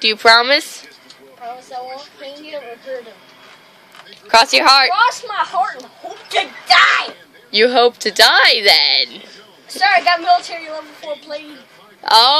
Do you promise? Promise I won't pain you or hurt him. Cross your heart. Cross my heart and hope to die. You hope to die then. Sorry, I got military level 4 plating. Oh!